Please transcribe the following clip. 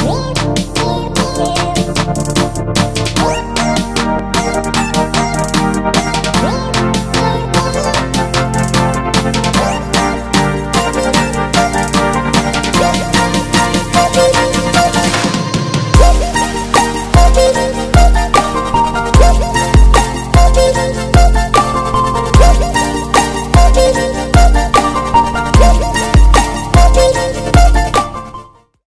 you, you, you.